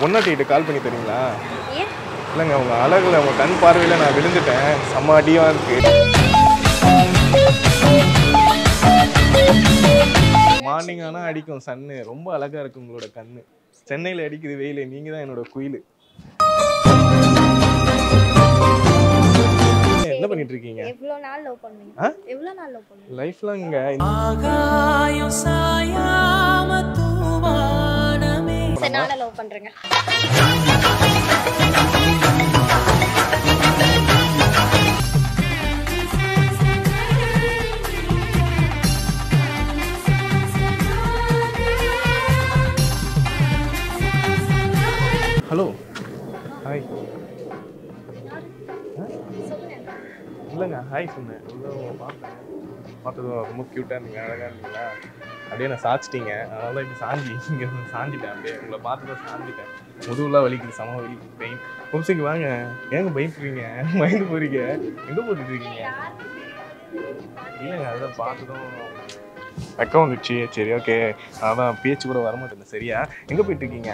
One nought eight கால் பண்ணி தரீங்களா? இல்லைங்க உங்கள் அழகில் உங்கள் கண் பார்வையில் நான் விழுந்துட்டேன். செம்ம அடியாக இருக்கு. மார்னிங் ஆனால் அடிக்கும் சன்னு. ரொம்ப அழகாக இருக்கு உங்களோட கண்ணு. சென்னையில் அடிக்குது வெயில். நீங்கள் தான் என்னோட குயில். என்ன பண்ணிட்டு இருக்கீங்க? எவ்வளோ நாள் லவ் பண்ணுவீங்க? ஆ? எவ்வளோ நாள் லவ் பண்ணுவீங்க? லைஃப்லாங்க ஆகாயம் சாயாம தூவானமே நானும் லவ் பண்றேங்க. ஹலோ ஹாய் இல்லைங்க. ஹாய் சொன்னேன் பார்த்ததும் ரொம்ப க்யூட்டாக இருந்தீங்க. அழகாக இருந்தீங்களா? அப்படியே நான் சாச்சிட்டீங்க. அதனால தான் இப்போ சாஞ்சி இங்கே சாஞ்சிட்டேன் அப்படியே. உங்களை பார்த்துதான் சாஞ்சிட்டேன் முதுகுலாம் வலிக்குது சம வலி பெயின் பொம்சிக்கு வாங்க. ஏங்க பயப்படுறீங்க? பயந்து போறீங்க? எங்கே போட்டுட்டு இருக்கீங்க? இல்லைங்க அதான் பார்த்ததும் அக்கா வந்துச்சு சரி ஓகே அதான் பேச்சு கூட வர மாட்டேன் சரியா? எங்கே போயிட்டு இருக்கீங்க?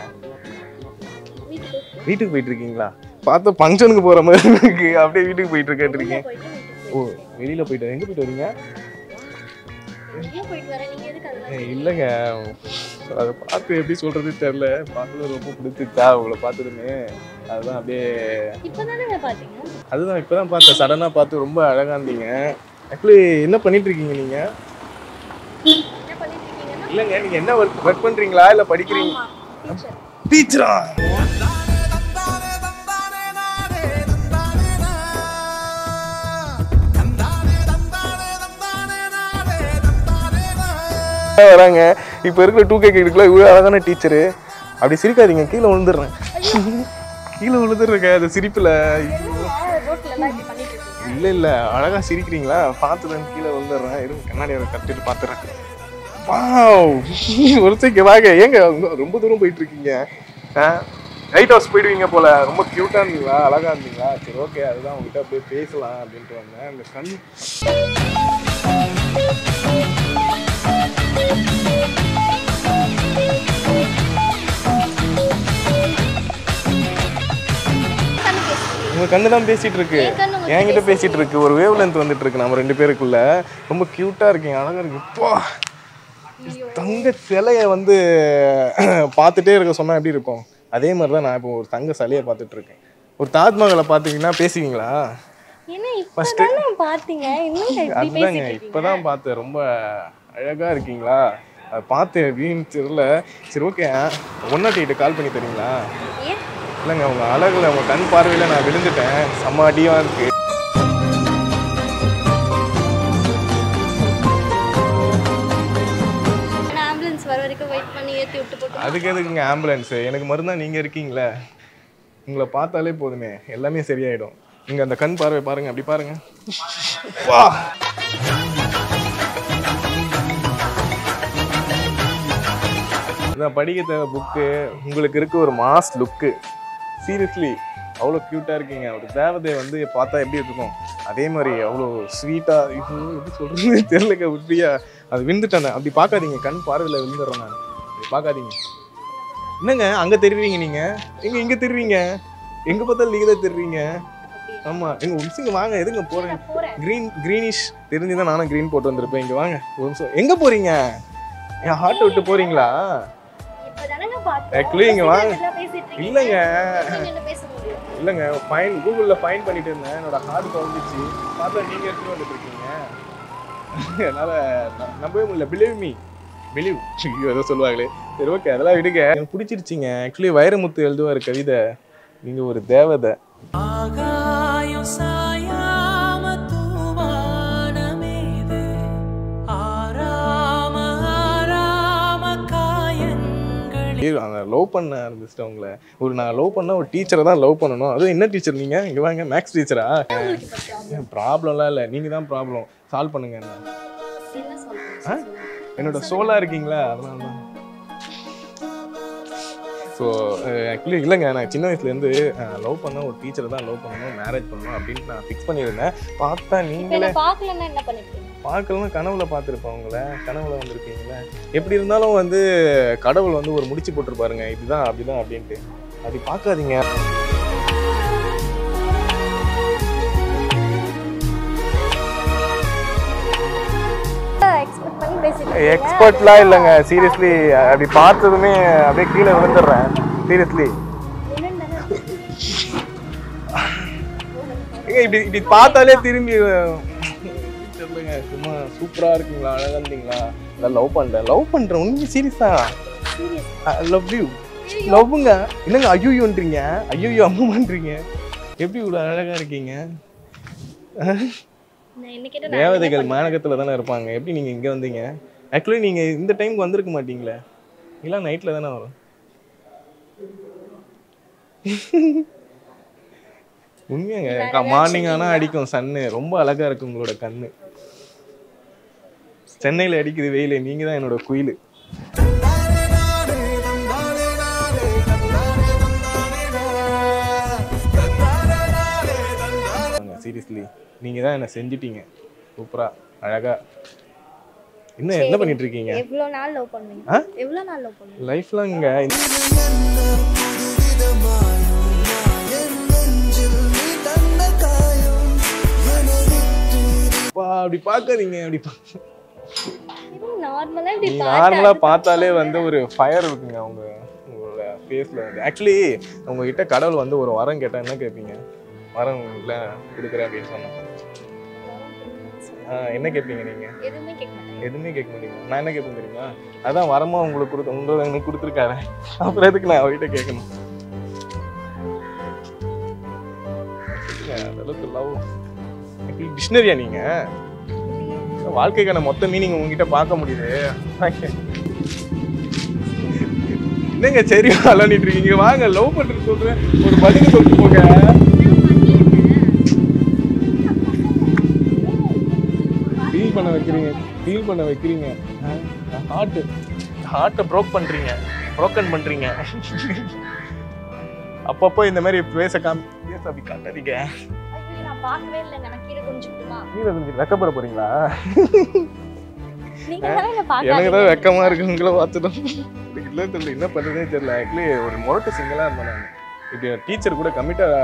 வீட்டுக்கு போயிட்டுருக்கீங்களா போயிட்டு இருக்கீங்களா? ஃபங்க்ஷனுக்கு போகிற மாதிரி இருக்கு. அப்படியே வீட்டுக்கு போயிட்டு இருக்கேன்றீங்க ஓ வெளியில் போயிட்டு எங்கே போயிட்டு வரீங்க? இல்லைங்க. அதை பார்த்து எப்படி சொல்றது தெரியல. பார்த்தது ரொம்ப பிடிச்சிச்சா உங்களை பார்த்துதுன்னு அதுதான் அப்படியே அதுதான் இப்பதான் பார்த்தேன். சடனா பார்த்து ரொம்ப அழகா இருந்தீங்க. ஆக்சுவலி என்ன பண்ணிட்டு இருக்கீங்க நீங்க? என்ன பண்ணிட்டு இருக்கீங்கன்னா? இல்லைங்க நீங்க என்ன ஒர்க் ஒர்க் பண்றீங்களா? இல்ல படிக்கிறீங்க? டீச்சர் வராங்க. இப்போ இருக்கிற டூ கே கிட்டுக்குள்ள இவ்வளோ அழகான டீச்சரு அப்படி சிரிக்காதீங்க கீழே விழுந்துடுறேன். கீழே விழுந்துடுறேங்க அந்த சிரிப்பில். இல்லை இல்லை அழகாக சிரிக்கிறீங்களா? பார்த்துதான் கீழே விழுந்துடுறேன். இருங்க கண்ணாடி அதை கட்டிட்டு பார்த்துறேன் ஒருத்தைக்கு வாங்க ஏங்க ரொம்ப தூரம் போயிட்டு இருக்கீங்க. லைட் ஹவுஸ் போயிடுவீங்க போல. ரொம்ப க்யூட்டாக இருந்தீங்களா? அழகாக இருந்தீங்களா? சரி ஓகே அதுதான் உங்ககிட்ட அப்படியே பேசலாம் அப்படின்ட்டு வந்தேன். அந்த கண் உங்க கண்ணு தான் பேசிட்டு இருக்கு என்கிட்ட பேசிட்டு இருக்கு ஒரு வேவ் லென்த் வந்துட்டு இருக்கு. நம்ம ரெண்டு பேருக்குள்ள. ரொம்ப க்யூட்டா இருக்கீங்க அழகா இருக்கு. பா. தங்க சிலைய வந்து பார்த்துட்டே இருக்க சொன்னா எப்படி இருக்கும்? அதே மாதிரி தான் நான் இப்போ ஒரு தங்க சிலையை பார்த்துட்டு இருக்கேன். ஒரு தாஜ்மஹாலை பார்த்தீங்கன்னா பேசுவீங்களா? அதுதாங்க இப்பதான் பார்த்தேன். ரொம்ப அழகா இருக்கீங்களா? அதை பார்த்தேன். அப்படின்னு தெரியல. சரி ஓகே ஒன் நாட் எயிட்டு கால் பண்ணி தரீங்களா? இல்லைங்க உங்க அழகுல உங்க கண் பார்வையில நான் விழுந்துட்டேன். செம்ம அடியா இருக்கு. நான் ஆம்புலன்ஸ் வர வரைக்கும் வெயிட் பண்ணி ஏத்தி விட்டு போட்டு அதுக்கு எதுக்குங்க ஆம்புலன்ஸ் எனக்கு மருந்தா நீங்க இருக்கீங்களே. உங்களை பார்த்தாலே போதுமே எல்லாமே சரியாயிடும். இங்க அந்த கண் பார்வை பாருங்க அப்படி பாருங்க. வா! நான் படிக்க தேவை புக்கு உங்களுக்கு இருக்க ஒரு மாஸ் லுக்கு சீரியஸ்லி அவ்வளோ க்யூட்டாக இருக்கீங்க. ஒரு தேவதை வந்து பார்த்தா எப்படி இருக்கும்? அதே மாதிரி அவ்வளோ ஸ்வீட்டாக எப்படி சொல்கிறது தெரியலங்க உண்மையா. அது விழுந்துட்டேன் அப்படி பார்க்காதீங்க. கண் பார்வையில் விழுந்துடுறேன் நான். அப்படி பார்க்காதீங்க. என்னங்க அங்கே தெரியுறீங்க நீங்கள் எங்க இங்கே தெரியுறீங்க எங்கே பார்த்தாலும் நீங்கள் தான் தெரியுறீங்க ஆமாம் எங்க ஒரு நிமிஷம் வாங்க. எதுங்க போகிறேன் க்ரீன் க்ரீனிஷ் தெரிஞ்சுதான் நானும் க்ரீன் போட்டு வந்திருப்பேன். இங்கே வாங்க. ஒரு நிமிஷம். எங்கே போகிறீங்க என் ஹார்ட்டை விட்டு போகிறீங்களா Actually, இங்க வாங்க. இல்லைங்க. இல்லைங்க ஃபைன் கூகுளில் ஃபைன் பண்ணிட்டு இருந்தேன். என்னோட ஹார்ட் குறைஞ்சிச்சு பார்த்தா நீங்கள் எடுத்துட்டு வந்துட்டு இருக்கீங்க? என்னால் நம்பவே முடியல. பிலீவ் மீ பிலீவ் ஐயோ ஏதோ சொல்லுவாங்களே. சரி ஓகே அதெல்லாம் விடுங்க. எனக்கு பிடிச்சிருச்சிங்க. ஆக்சுவலி வைரமுத்து எழுதுவார் கவிதை. நீங்கள் ஒரு தேவதை. ஆகாயம் ஏய், அந்த லவ் பண்ண ஆரம்பிச்சிட்டேன் உங்களை ஒரு நான் லவ் பண்ண ஒரு டீச்சரை தான் லவ் பண்ணணும். அதுவும் என்ன டீச்சர் நீங்கள் இங்கே வாங்க மேக்ஸ் டீச்சரா ப்ராப்ளம்லாம் இல்லை. நீங்கள் தான் ப்ராப்ளம் சால்வ் பண்ணுங்க என்ன? என்னோட சோலாக இருக்கீங்களா? அதனால தான். ஸோ ஆக்சுவலி இல்லைங்க. நான் சின்ன வயசுலேருந்து லவ் பண்ண ஒரு டீச்சரை தான் லவ் பண்ணணும் மேரேஜ் பண்ணணும் அப்படின்னு நான் ஃபிக்ஸ் பண்ணியிருந்தேன். பார்த்தா நீங்களே என்ன பண்ணிருக்கீங்க பார்க்கலாம் கனவுல பார்த்துருப்பேன் உங்களை. கனவுல வந்திருக்கீங்களே. எப்படி இருந்தாலும் வந்து கடவுள் வந்து ஒரு முடிச்சு போட்டிருப்பாருங்க. இதுதான் அப்படிதான் அப்படின்ட்டு. அப்படி பார்க்காதீங்க. எக்ஸ்பர்ட்லாம் இல்லைங்க. சீரியஸ்லி அப்படி பார்த்ததுமே அப்படியே கீழே விழுந்துடுறேன். சீரியஸ்லி ஏங்க இப்படி இப்படி பார்த்தாலே திரும்பி தெரியலங்க சும்மா சூப்பரா இருக்குங்களா? அழகா இருந்தீங்களா நான் லவ் பண்றேன். லவ் பண்றேன். உண்மை சீரியஸா சீரியஸ் லவ் யூ லவ்ங்க என்னங்க ஐயோன்றீங்க ஐயோ அம்மான்றீங்க எப்படி இவ்வளோ அழகா இருக்கீங்க? தேவதைகள் மேனகத்துல தானே இருப்பாங்க. எப்படி நீங்க இங்க வந்தீங்க? ஆக்சுவலி நீங்க இந்த டைம்க்கு வந்திருக்க மாட்டீங்களே. இல்லை நைட்ல தானே வரும். உண்மையாங்க. மார்னிங் ஆனா அடிக்கும் சன்னு. ரொம்ப அழகா இருக்கு உங்களோட கண்ணு. சென்னையில அடிக்குது வெயில். நீங்க தான் என்னோட குயில். சீரியஸ்லி நீங்க தான் என்ன செஞ்சிட்டீங்க. சூப்பரா. அழகா. என்ன என்ன பண்ணிட்டு இருக்கீங்க எவ்வளவு நாள் லவ் பண்ணுவீங்க? ஆ? எவ்வளவு நாள் லவ் பண்ணுவீங்க? லைஃப்லாங்க அப்படி பார்க்காதீங்க அப்படி நார்மலா பார்த்தாலே வந்து ஒரு ஃபயர் இருக்குங்க உங்க உங்களோட ஃபேஸ்ல வந்து. ஆக்சுவலி உங்ககிட்ட கடவுள் வந்து ஒரு வரம் கேட்டா என்ன கேட்பீங்க? வரம் இல்ல கொடுக்குறேன் அப்படின்னு சொன்னா. ஆ, என்ன கேட்பீங்க நீங்க? எதுவுமே கேட்க மாட்டேன். எதுவுமே கேட்க மாட்டீங்க நான் என்ன கேட்பேன் தெரியுமா? அதான் வரமா உங்களுக்கு கொடுத்து உங்களை எனக்கு கொடுத்துருக்காரு. அப்புறம் எதுக்கு நான் அவர்கிட்ட கேட்கணும்? அளவுக்கு லவ் டிக்ஷனரியா நீங்க? வாழ்க்கைக்கான மொத்த மீனிங் உங்ககிட்ட பார்க்க முடியுது. என்னங்க சரி விளாண்டுட்டு இருக்கீங்க. வாங்க லவ் பண்றது சொல்றேன். ஒரு பதில் சொல்லிட்டு போங்க. பண்ண வைக்கிறீங்க ஃபீல் பண்ண வைக்கிறீங்க. ஹார்ட் ஹார்ட்டை ப்ரோக் பண்றீங்க ப்ரோக்கன் பண்றீங்க. அப்பப்போ இந்த மாதிரி பேச காமி பேச அப்படி காட்டாதீங்க பார்க்கவே நான் கீழே கீழே வெக்கப்பட போறீங்களா? எனக்கு தான் வெக்கமா இருக்கு உங்களை பார்த்துட்டோம். இல்லை தெரியல என்ன பண்ணுறதே தெரியல. ஆக்சுவலி ஒரு முரட்டு சிங்கிளாக இருந்தேன் நான். இப்படி டீச்சர் கூட கம்மிட்டட்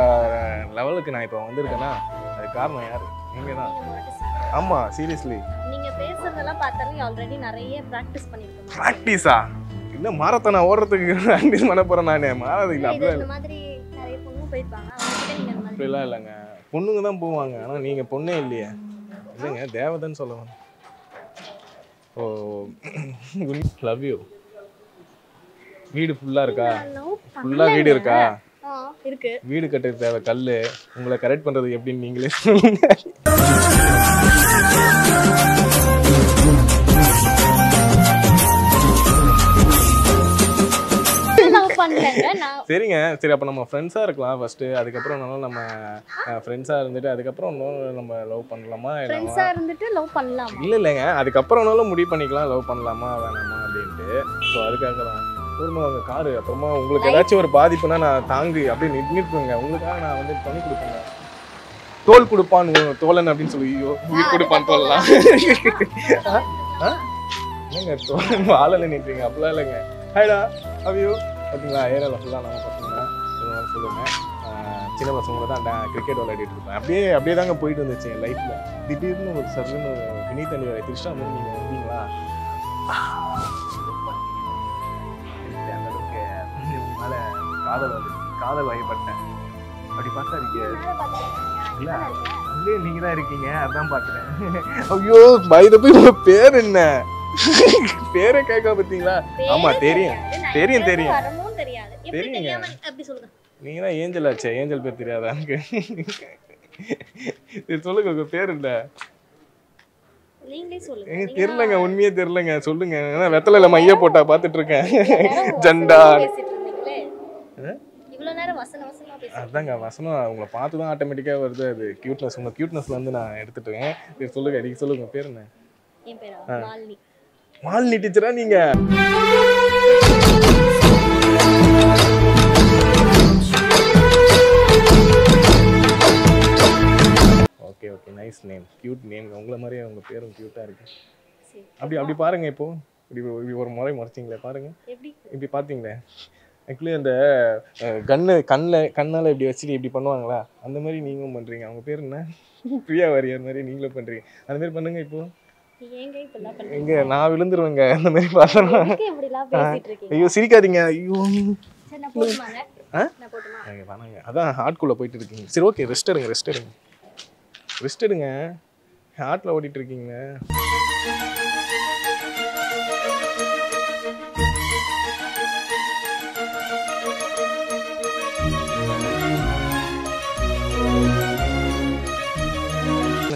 லெவலுக்கு நான் இப்போ வந்திருக்கேன்னா அது காரணம் யாரு? நீங்கள் தான். ஆமா சீரியஸ்லி நீங்க பேசுறதெல்லாம் பார்த்தாலே ஆல்ரெடி நிறைய பிராக்டிஸ் பண்ணிருக்கோம் ப்ராக்டிஸா இல்லை மாரத்தானா ஓடுறதுக்கு ப்ராக்டிஸ் பண்ண போகிறேன் நான்? மாறது இல்லை இது அப்படிலாம் இந்த மாதிரி நிறைய பொண்ணு போயிருப்பாங்க. அப்படிலாம் இல்லைங்க. பொண்ணுங்க தான் போவாங்க. ஆனால் நீங்கள் பொண்ணே இல்லையே. இல்லைங்க தேவதைன்னு சொல்லுவாங்க ஓ லவ் யூ வீடு ஃபுல்லாக இருக்கா? ஃபுல்லாக வீடு இருக்கா? இருக்கு. வீடு கட்ட தேவை கல் உங்களை கரெக்ட் பண்ணுறது எப்படின்னு நீங்களே சரிங்க. சரி அப்போ நம்ம ஃப்ரெண்ட்ஸாக இருக்கலாம் ஃபர்ஸ்ட் அதுக்கப்புறம் இன்னும் நம்ம ஃப்ரெண்ட்ஸாக இருந்துட்டு அதுக்கப்புறம் இன்னும் நம்ம லவ் பண்ணலாமா ஃப்ரெண்ட்ஸா இருந்துட்டு லவ் பண்ணலாமா? இல்லை இல்லைங்க. அதுக்கப்புறம்னாலும் முடிவு பண்ணிக்கலாம். லவ் பண்ணலாமா வேணாமா அப்படின்ட்டு. ஸோ அதுக்காக தான் அப்புறமா அவங்க காரு? அப்புறமா உங்களுக்கு ஏதாச்சும் ஒரு பாதிப்புனா நான் தாங்கு. அப்படியே நிற்பேங்க உங்களுக்காக நான் வந்து பண்ணி கொடுப்பேங்க. தோல் கொடுப்பான் உ- தோழன் அப்படின்னு சொல்லி ஐயோ உயிர் கொடுப்பான் தோல்லாம் என்னங்க தோழன் வாழல நின்றீங்க. அப்படிலாம் இல்லைங்க. ஹைடா அவியோ பார்த்தீங்களா? ஏரியாவில் ஃபுல்லாக நம்ம பசங்க சொல்லுங்க. சின்ன பசங்களோட தான் கிரிக்கெட் விளையாடிட்டு இருப்பேன். அப்படியே அப்படியே தாங்க போயிட்டு வந்துச்சு என் லைஃப்பில் திடீர்னு ஒரு சர்ன்னு வினீத் அணி திருஷ்டா வந்து நீங்கள் வந்தீங்களா? காதல் வந்து காதல் வயப்பட்டேன் அப்படி பார்த்தா இருக்கீங்க இல்ல அங்கேயே நீங்க தான் இருக்கீங்க அதான் பாக்குறேன் ஐயோ பயத போய் உங்க பேர் என்ன? பேரை கேட்க பார்த்தீங்களா? ஆமா தெரியும். தெரியும் தெரியும். வரணும் தெரியாது. எப்படி தெரியுங்க. தெரியாம அப்படி சொல்லுங்க நீங்க தான் ஏஞ்சல் ஆச்சே. ஏஞ்சல் பேர் தெரியாதா எனக்கு? சரி, சொல்லுங்க உங்க பேர் நீங்க தெரியலங்க உண்மையே தெரியலங்க. சொல்லுங்க. ஏன்னா வெத்தலையில மைய போட்டா பாத்துட்டு இருக்கேன். ஜெண்டா அதாங்க வசனம் உங்களை பார்த்து தான் ஆட்டோமேட்டிக்காக வருது. அது கியூட்னஸ் உங்கள் கியூட்னஸ்ல இருந்து நான் எடுத்துட்டேன். சரி சொல்லுங்க நீங்க சொல்லுங்க உங்க பேர் என்ன? மாலினி. டீச்சரா நீங்க? Okay okay nice name cute name உங்களை மாதிரியே உங்க பேரும் கியூட்டா இருக்கு. அப்படி அப்படி பாருங்க இப்போ. இப்படி ஒரு- இப்படி ஒரு முறை முறைச்சிங்களே பாருங்க. எப்படி? இப்படி பார்த்தீங்களே. ஆக்சுவலி அந்த கண்ணு கண்ணில் கண்ணால் இப்படி வச்சுட்டு இப்படி பண்ணுவாங்களா? அந்த மாதிரி நீங்களும் பண்ணுறீங்க அவங்க பேர் என்ன? பிரியா வாரியர் மாதிரி நீங்களும் பண்ணுறீங்க அந்த மாதிரி பண்ணுங்க இப்போ. எங்க நான் விழுந்துருவேங்க. அந்த மாதிரி இருக்கீங்க? ஐயோ சிரிக்காதீங்க. ஐயோ, வேணாங்க. அதான் ஹார்ட்குள்ளே போயிட்டு இருக்கீங்க. சரி ஓகே ரெஸ்ட் எடுங்க ரெஸ்ட் எடுங்க. ரெஸ்ட் எடுங்க. ஹார்ட்டில் ஓடிட்டு இருக்கீங்க.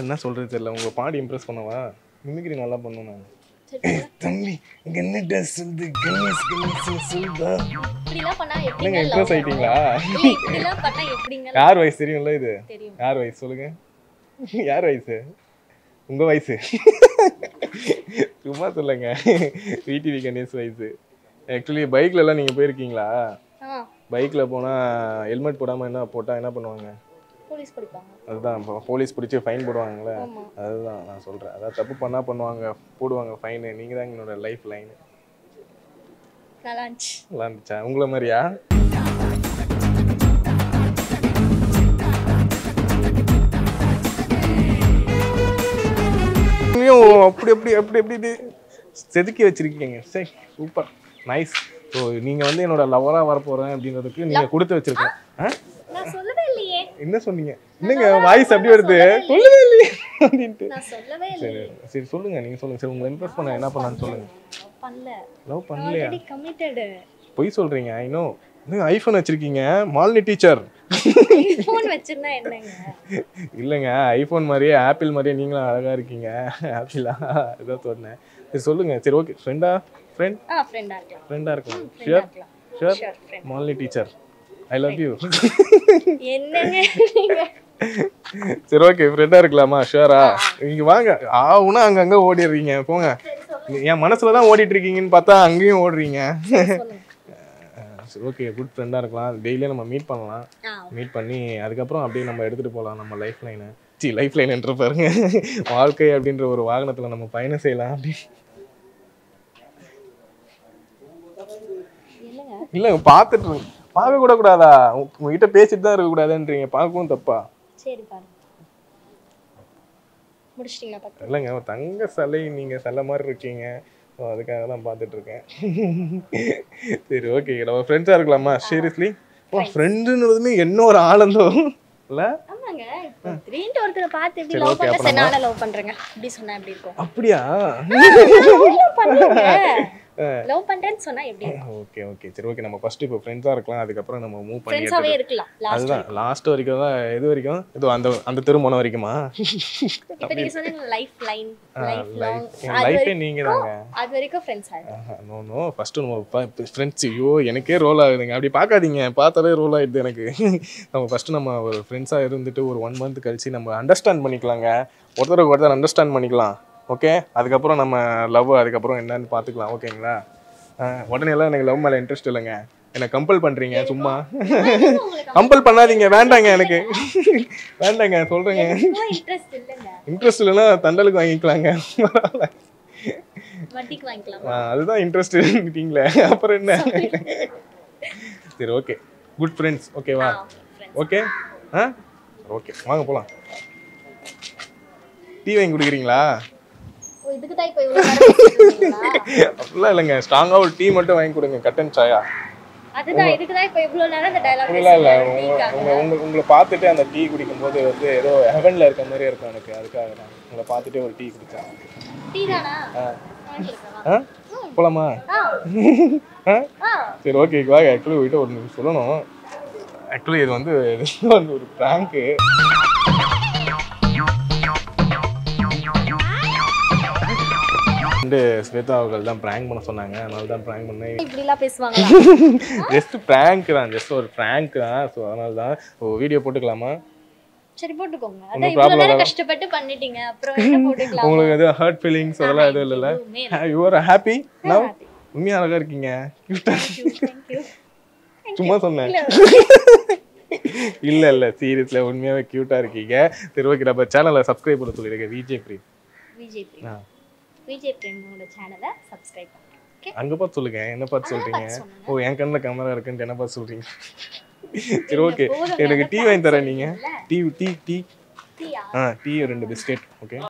என்ன சொல்றது தெரியல. உங்க பாடி இம்ப்ரெஸ் பண்ணவா? மிமிக்ரி நல்லா பண்ணுவேன் நான். தம்பி இங்க என்ன ட்ரெஸ் சொல்லுது கணேஷ் கணேஷ் சொல்லுதா இப்படிலாம் பண்ணா நீங்க எப்படிங்க இம்ப்ரெஸ் எப்படிங்க யார் வயசு தெரியும்ல இது? யார் வயசு சொல்லுங்க. யார் வயசு? உங்க வயசு. சும்மா சொல்லுங்க. விடிவி கணேஷ் வயசு. ஆக்சுவலி பைக்ல எல்லாம் நீங்க போயிருக்கீங்களா? ஆ. பைக்ல போனா ஹெல்மெட் போடாம என்ன போட்டா என்ன பண்ணுவாங்க? போலீஸ் பிடிப்பாங்க. அதுதான் போலீஸ் பிடிச்சி ஃபைன் போடுவாங்கல்ல? அதுதான் நான் சொல்றேன். அதான் தப்பு பண்ணா பண்ணுவாங்க போடுவாங்க ஃபைனு. நீங்க தான் என்னோட லைஃப் லைன் இருந்துச்சா? உங்களை மாதிரியா? அப்படி அப்படி அப்படி அப்படி செதுக்கி வச்சிருக்கீங்க. சரி சூப்பர் நைஸ் ஸோ நீங்க வந்து என்னோட லவரா வர போறேன் அப்படின்றதுக்கு நீங்க கொடுத்து வச்சிருக்கீங்க ஆ? நான் சொல்லவே இல்லையே என்ன சொன்னீங்க? என்னங்க வாய்ஸ் அப்படி வருது? சொல்லவே இல்லையே. அப்படின்ட்டு. நான் சொல்லவே சரி சரி சொல்லுங்க நீங்க சொல்லுங்க. சரி உங்களை இம்ப்ரெஸ் பண்ண என்ன பண்ணலான்னு சொல்லுங்க. பண்ணல. லவ் பண்ணலையா? பொய் சொல்றீங்க ஐ நோ நீங்க ஐஃபோன் வச்சிருக்கீங்க? மாலினி டீச்சர் ஃபோன் வச்சிருந்தா என்னங்க? இல்லைங்க ஐஃபோன் மாதிரியே ஆப்பிள் மாதிரியே நீங்களும் அழகா இருக்கீங்க. ஆப்பிளா ஏதோ சொன்னேன். சரி சொல்லுங்க. சரி ஓகே ஃப்ரெண்டா ஃப்ரெண்ட் ஆ ஃப்ரெண்டா இருக்கலாம். ஃப்ரெண்டா இருக்கலாம். Sure sure Malini teacher I love you என்னங்க? சரி ஓகே ஃப்ரெண்டா இருக்கலாமா? ஷியரா இங்க வாங்க. ஆவுனா அங்கங்க ஓடிடுறீங்க. போங்க. என் மனசுல தான் ஓடிட்டு இருக்கீங்கன்னு பார்த்தா அங்கேயும் ஓடுறீங்க. சரி ஓகே குட் ஃப்ரெண்டாக இருக்கலாம். டெய்லியும் நம்ம மீட் பண்ணலாம். மீட் பண்ணி அதுக்கப்புறம் அப்படியே நம்ம எடுத்துகிட்டு போகலாம் நம்ம லைஃப் லைனை சி லைஃப் லைன் என்று பாருங்க. வாழ்க்கை அப்படின்ற ஒரு வாகனத்தில் நம்ம பயணம் செய்யலாம். அப்படி. இல்லைங்க இல்லை பார்த்துட்டு. பார்க்க கூட கூடாதா? உங்க- உங்ககிட்ட பேசிட்டு தான் இருக்கக்கூடாதுன்றீங்க பார்க்கவும் தப்பா? சரி பாருங்க முடிச்சிட்டீங்களா இல்லைங்க தங்க சிலை நீங்கள் சிலை மாதிரி இருக்கீங்க. ஸோ அதுக்காக தான் பார்த்துட்டு இருக்கேன். சரி ஓகே நம்ம ஃப்ரெண்ட்ஸாக இருக்கலாமா? சீரியஸ்லி ஓ ஃப்ரெண்டுன்றதுமே என்ன ஒரு ஆனந்தம்? இல்லை? அப்படியா? லவ் பண்றேன்னு சொன்னா எப்படி ஓகே ஓகே சரி ஓகே நம்ம ஃபர்ஸ்ட் இப்போ ஃப்ரெண்ட்ஸாக இருக்கலாம் அதுக்கப்புறம் நம்ம மூவ் பண்ணி ஃப்ரெண்ட்ஸாவே இருக்கலாம் அதுதான் லாஸ்ட் வரைக்கும் தான் எது வரைக்கும்? இது அந்த அந்த திருமணம் வரைக்குமா? இப்போ நீங்க சொன்னீங்க life line life long life நீங்கள் தாங்க அது வரைக்கும் ஃப்ரெண்ட்ஸ் நோ நோ ஃபர்ஸ்ட் நம்ம ஃப்ரெண்ட்ஸ் ஐயோ எனக்கே ரோல் ஆகுதுங்க. அப்படி பார்க்காதீங்க பார்த்தாலே ரோல் ஆயிடுது எனக்கு. நம்ம ஃபர்ஸ்ட் நம்ம ஒரு ஃப்ரெண்ட்ஸாக இருந்துட்டு ஒரு ஒன் மந்த் கழிச்சு நம்ம அண்டர்ஸ்டாண்ட் பண்ணிக்கலாங்க. ஒருத்தருக்கு ஒருத்தர் அண்டர்ஸ்டாண்ட் பண்ணிக்கலாம். ஓகே அதுக்கப்புறம் நம்ம லவ் அதுக்கப்புறம் என்னன்னு பார்த்துக்கலாம் ஓகேங்களா உடனே எல்லாம் எனக்கு லவ் மேலே இன்ட்ரெஸ்ட் இல்லைங்க. என்னை கம்பல் பண்ணுறீங்க சும்மா. கம்பல் பண்ணாதீங்க வேண்டாங்க எனக்கு வேண்டாங்க சொல்கிறேங்க இன்ட்ரெஸ்ட் இல்லைன்னா தண்டலுக்கு வாங்கிக்கலாங்க. அதுதான் இன்ட்ரெஸ்ட் இருந்துட்டீங்களே அப்புறம் என்ன? சரி ஓகே குட் ஃப்ரெண்ட்ஸ் ஓகேவா ஓகே ஆ ஓகே வாங்க போகலாம் டீ வாங்கி குடிக்கிறீங்களா? அப்படிலாம் இல்லைங்க. ஸ்ட்ராங்காக ஒரு டீ மட்டும் வாங்கி கொடுங்க. கட்டன் சாயா உங்களை பார்த்துட்டு அந்த டீ குடிக்கும்போது வந்து ஏதோ ஹெவனில் இருக்க மாதிரி இருக்கும் எனக்கு. அதுக்காக தான். உங்களை பார்த்துட்டு ஒரு டீ ஆ. போலாமா? சரி ஓகே வாங்க. ஆக்சுவலி உங்ககிட்ட நிமிஷம் சொல்லணும். ஆக்சுவலி இது வந்து ஒரு ப்ராங்க்கு ரெண்டு ஸ்வேதா அவர்கள் தான் ப்ராங்க் பண்ண சொன்னாங்க. அதனால தான் ப்ராங்க் பண்ணேன். இப்படிலாம் பேசுவாங்களா? ஜஸ்ட் ப்ராங்க் தான். ஜஸ்ட் ஒரு ப்ராங்க் தான். ஸோ அதனால தான். ஓ வீடியோ போட்டுக்கலாமா? சரி போட்டுக்கோங்க. அதான் இவ்வளோ problem நேரம் இல்ல. கஷ்டப்பட்டு பண்ணிட்டீங்க. அப்புறம் என்ன போட்டுக்கலாம்? உங்களுக்கு எதுவும் ஹர்ட் ஃபீலிங்ஸ் அதெல்லாம் எதுவும் இல்லைல்ல? எதுவுமே யூஆர் ஹாப்பி நவ். உண்மையாக அழகாக இருக்கீங்க? சும்மா சொன்னேன். இல்ல. இல்ல சீரியஸ்ல உண்மையாவே கியூட்டா இருக்கீங்க. சரி ஓகே நம்ம சேனலை சப்ஸ்கிரைப் பண்ண சொல்லிருக்கேன். விஜய் ஃப்ரீ விஜய் பிரேம் விஜய் பிரேமோட சேனலை சப்ஸ்கிரைப் பண்ணுங்க. அங்க பார்த்து சொல்லுங்க என்ன பார்த்து சொல்றீங்க. ஓ என் கண்ணில் கேமரா இருக்குன்ட்டு என்ன பார்த்து சொல்றீங்க சரி ஓகே எனக்கு டீ வாங்கி தரேன் நீங்க? Tea tea tea? ஆ டீ ரெண்டு பிஸ்கெட் ஓகே